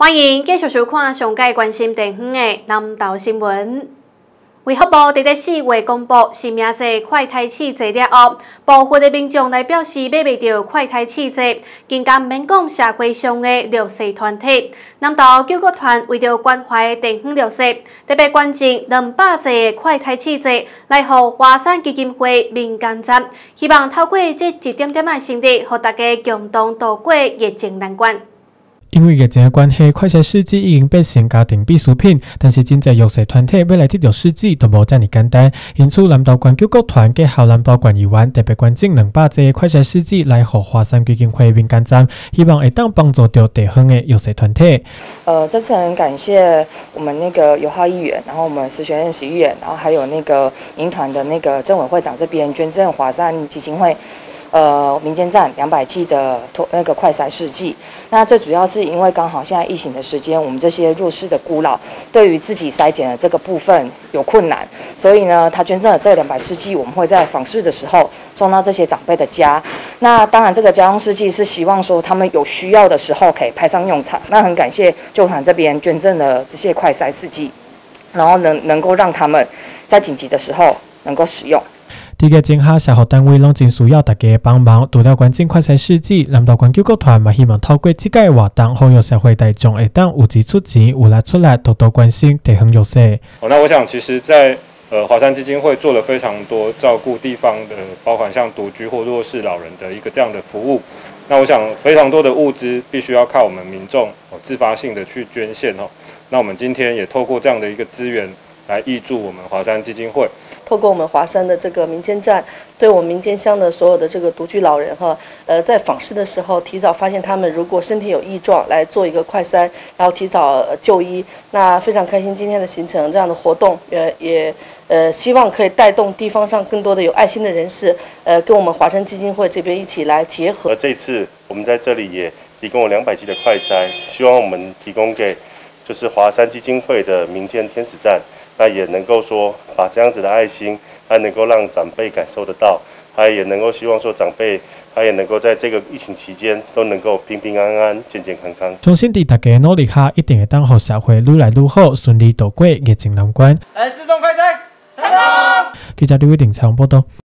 欢迎继续收看上届关心地方的南投新闻。卫福部伫咧四月公布新名制快胎试剂了后，部分的民众来表示买袂到快胎试剂，更加免讲社会上的弱势团体。南投救国团为着关怀地方弱势，特别关注两百剂的快胎试剂，来互华山基金会民间站，希望透过这一点点的成绩，互大家共同度过疫情难关。因为疫情的关系，快筛试剂已经变成家庭必需品。但是，真济弱势团体要来得到试剂都无遮尔简单。因此，南投关救国团结合南投县议员特别关注两百剂快筛试剂来互华山基金会民间站，希望会当帮助到地方的弱势团体。呃，这次很感谢我们那个友好议员，然后我们实学院议员，然后还有那个营团的那个政委会长这边捐赠华山基金会。呃，民间站两百剂的托那个快筛试剂，那最主要是因为刚好现在疫情的时间，我们这些弱势的孤老对于自己筛检的这个部分有困难，所以呢，他捐赠了这两百试剂，我们会在访视的时候送到这些长辈的家。那当然，这个家用试剂是希望说他们有需要的时候可以派上用场。那很感谢救团这边捐赠的这些快筛试剂，然后能能够让他们在紧急的时候能够使用。这个政下社福单位拢真需要大家帮忙，除了关键快筛试剂，南投县救国团嘛希望透过这个活动，呼吁社会大众会当有钱出钱，有力出来多多关心地方弱势。哦，那我想其实，在呃华山基金会做了非常多照顾地方的，包含像独居或弱势老人的一个这样的服务。那我想非常多的物资必须要靠我们民众哦自发性的去捐献哦。那我们今天也透过这样的一个资源来挹注我们华山基金会。透过我们华山的这个民间站，对我们民间乡的所有的这个独居老人哈，呃，在访视的时候，提早发现他们如果身体有异状，来做一个快筛，然后提早就医。那非常开心今天的行程，这样的活动，呃，也呃，希望可以带动地方上更多的有爱心的人士，呃，跟我们华山基金会这边一起来结合。而这次我们在这里也提供了两百 G 的快筛，希望我们提供给就是华山基金会的民间天使站。那也能够说把这样子的爱心，它能够让长辈感受得到，他也能够希望说长辈，他也能够在这个疫情期间都能够平平安安、健健康康。相信在大家努力下，一定会当好社会愈来愈好，顺利度过疫情难关。来，自动快餐，成功！记者刘伟鼎采访报道。